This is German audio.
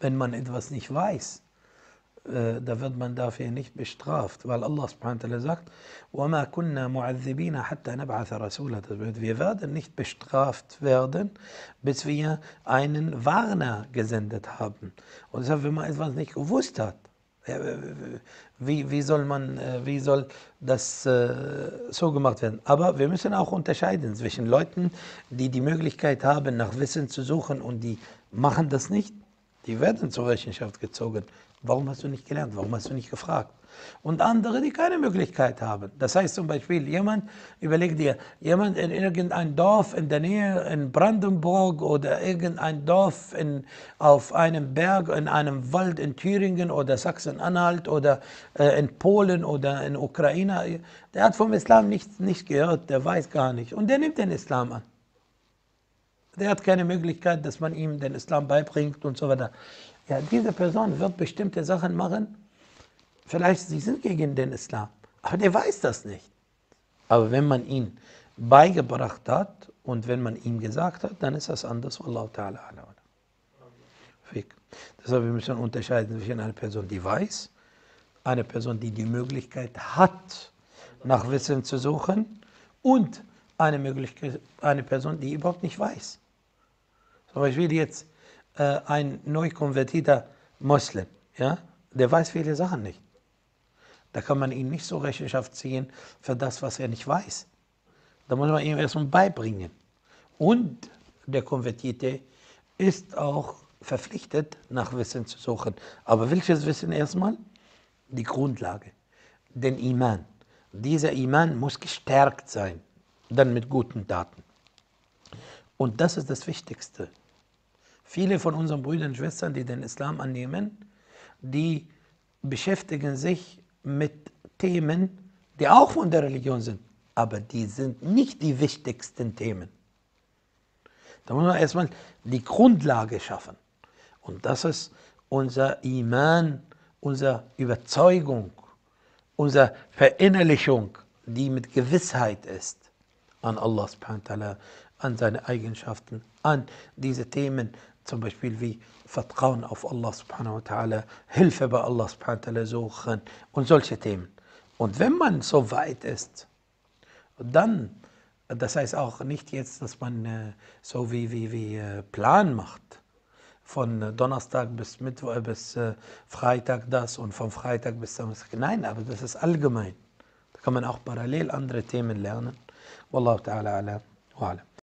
wenn man etwas nicht weiß, äh, da wird man dafür nicht bestraft, weil Allah subhanahu wa ta'ala sagt, وَمَا كُنَّا مُعَذِّبِينَ حَتَّى نَبْعَثَ رَسُولًا Wir werden nicht bestraft werden, bis wir einen Warner gesendet haben. Und deshalb, wenn man etwas nicht gewusst hat, wie, wie, soll man, äh, wie soll das äh, so gemacht werden? Aber wir müssen auch unterscheiden zwischen Leuten, die die Möglichkeit haben, nach Wissen zu suchen und die machen das nicht. die werden zur Rechenschaft gezogen. Warum hast du nicht gelernt? Warum hast du nicht gefragt? Und andere, die keine Möglichkeit haben. Das heißt zum Beispiel, jemand, überleg dir, jemand in irgendein Dorf in der Nähe in Brandenburg oder irgendein Dorf in, auf einem Berg, in einem Wald in Thüringen oder Sachsen-Anhalt oder äh, in Polen oder in Ukraine, der hat vom Islam nichts nicht gehört, der weiß gar nicht. Und der nimmt den Islam an. Der hat keine Möglichkeit, dass man ihm den Islam beibringt und so weiter. Ja, diese Person wird bestimmte Sachen machen, vielleicht sie sind gegen den Islam, aber der weiß das nicht. Aber wenn man ihn beigebracht hat und wenn man ihm gesagt hat, dann ist das anders. Wallahu ta'ala ala. Deshalb wir müssen unterscheiden zwischen einer Person, die weiß, einer Person, die die Möglichkeit hat, nach Wissen zu suchen und eine, Möglichkeit, eine Person, die überhaupt nicht weiß. Zum Beispiel jetzt äh, ein neu konvertierter Moslem, ja, der weiß viele Sachen nicht. Da kann man ihn nicht so Rechenschaft ziehen für das, was er nicht weiß. Da muss man ihm erstmal beibringen. Und der Konvertierte ist auch verpflichtet, nach Wissen zu suchen. Aber welches Wissen erstmal? Die Grundlage, den Iman. Dieser Iman muss gestärkt sein, dann mit guten Taten. Und das ist das Wichtigste. Viele von unseren Brüdern und Schwestern, die den Islam annehmen, die beschäftigen sich mit Themen, die auch von der Religion sind, aber die sind nicht die wichtigsten Themen. Da muss man erstmal die Grundlage schaffen. Und das ist unser Iman, unsere Überzeugung, unsere Verinnerlichung, die mit Gewissheit ist an Allah an seine Eigenschaften, an diese Themen, zum Beispiel wie Vertrauen auf Allah subhanahu wa ta'ala, Hilfe bei Allah subhanahu wa ta'ala suchen und solche Themen. Und wenn man so weit ist, dann, das heißt auch nicht jetzt, dass man äh, so wie, wie, wie äh, Plan macht, von Donnerstag bis Mittwoch bis äh, Freitag das und von Freitag bis Samstag. Nein, aber das ist allgemein. Da kann man auch parallel andere Themen lernen. Wallahu ta'ala ala wa alam.